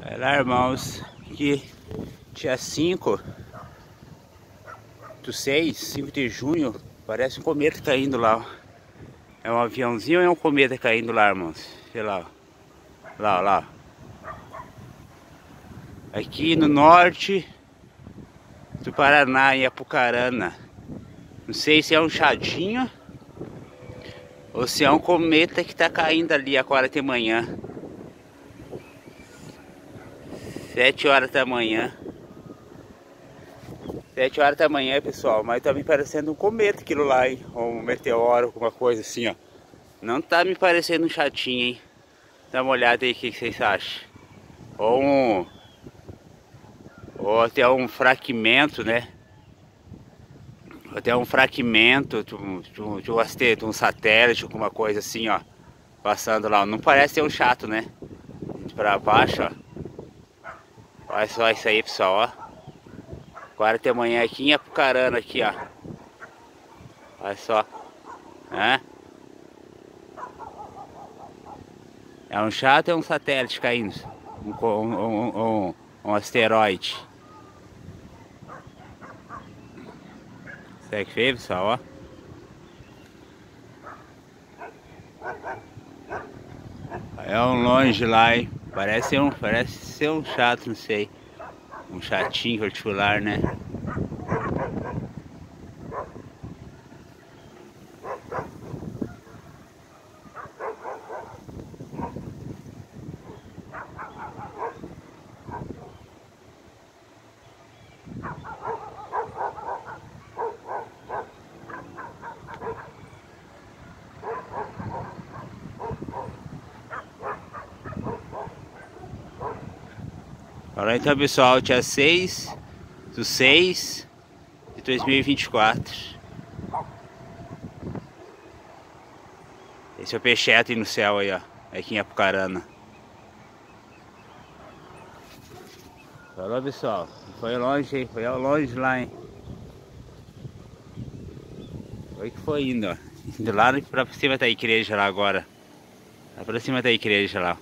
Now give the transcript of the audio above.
Olha lá, irmãos. Aqui, dia 5 do 6, 5 de junho. Parece um cometa caindo lá. É um aviãozinho ou é um cometa caindo lá, irmãos? Sei lá. Lá, lá. Aqui no norte do Paraná, em Apucarana. Não sei se é um chadinho ou se é um cometa que está caindo ali agora de manhã. Sete horas da manhã. Sete horas da manhã, pessoal. Mas tá me parecendo um cometa aquilo lá, hein? Ou um meteoro, alguma coisa assim, ó. Não tá me parecendo um chatinho, hein? Dá uma olhada aí, o que, vocês acham? Ou um... Ou até um fragmento, né? até um fragmento de um, de um, de um, de um satélite, alguma coisa assim, ó. Passando lá. Não parece ser um chato, né? Pra baixo, ó. Olha só isso aí, pessoal, ó. Agora tem manhã aqui em Apucarana, aqui, ó. Olha só. É? É um chato é um satélite caindo? Um, um, um, um asteroide. Segue feio, pessoal, ó. É um longe lá, hein? Parece um, parece ser um chato, não sei. Um chatinho particular, né? Olha então pessoal, dia 6 do 6 de 2024 Esse é o peixete no céu aí, ó Aqui em Apucarana Falou pessoal, foi longe, hein? Foi longe lá, hein? Foi que foi indo, ó Indo lá pra cima da igreja lá agora Lá pra cima da igreja lá